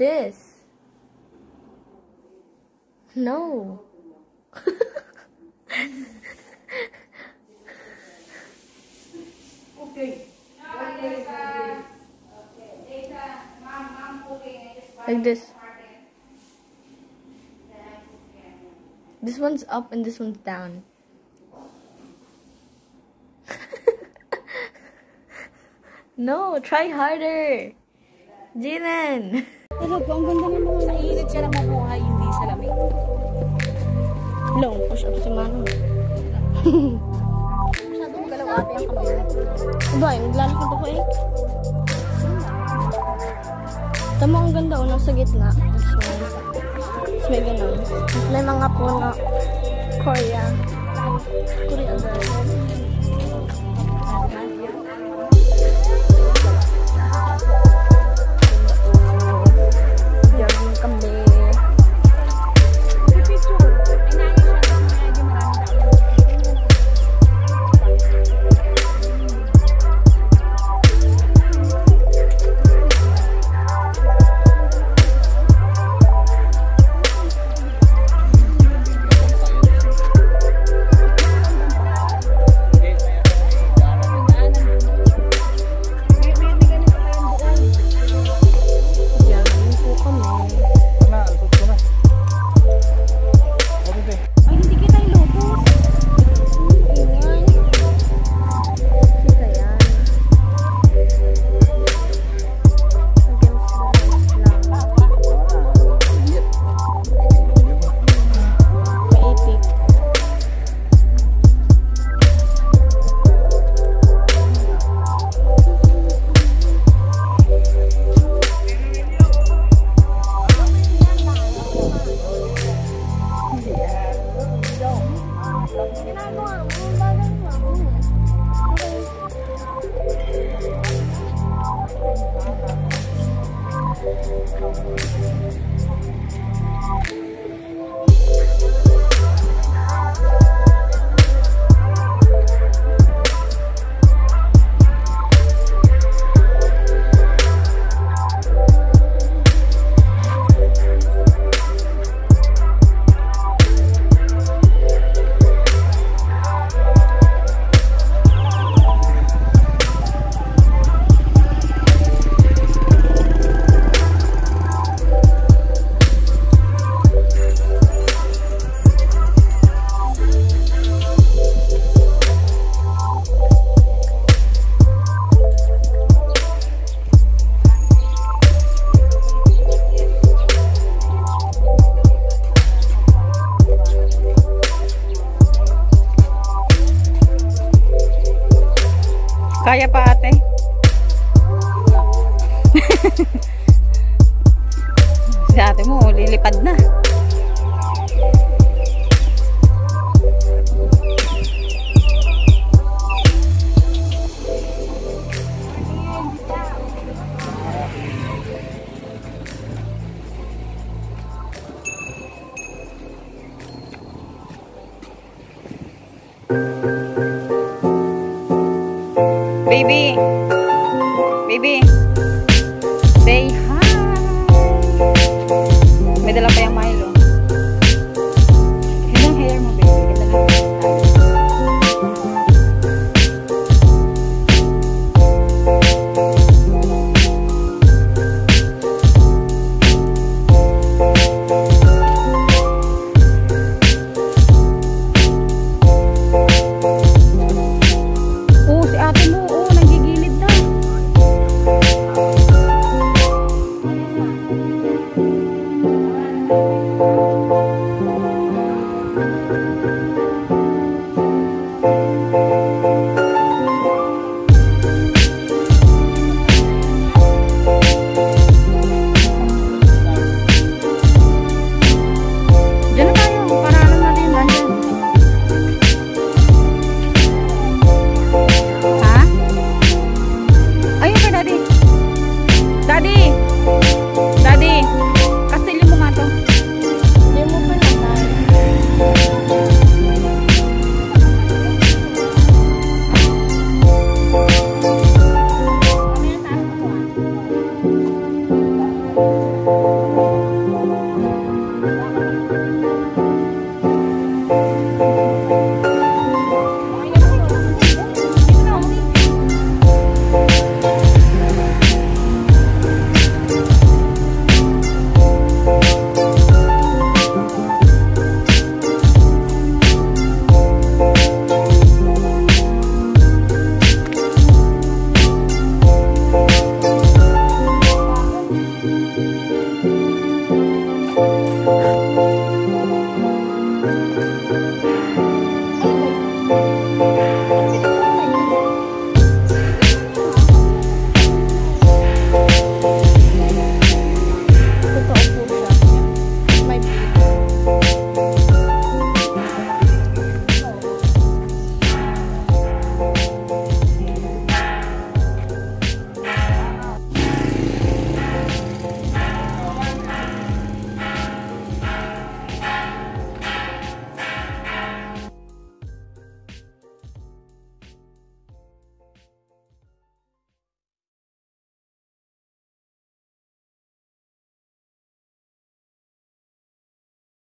This. No. Okay. like this. This one's up and this one's down. no, try harder. Jinan. Talaga, ang ganda ng mga mainit siya na mabuhay, hindi sa lamig. Long push up si Mano. Masyadong galawate ang kamay. Diba, naglalakad ako eh. Tama ang ganda oh, nasa gitna. Tapos may, tapos may ganun. May mga puno. Korea. Korea girl. Baby. Baby. Say hi. May dala pa yung Milo.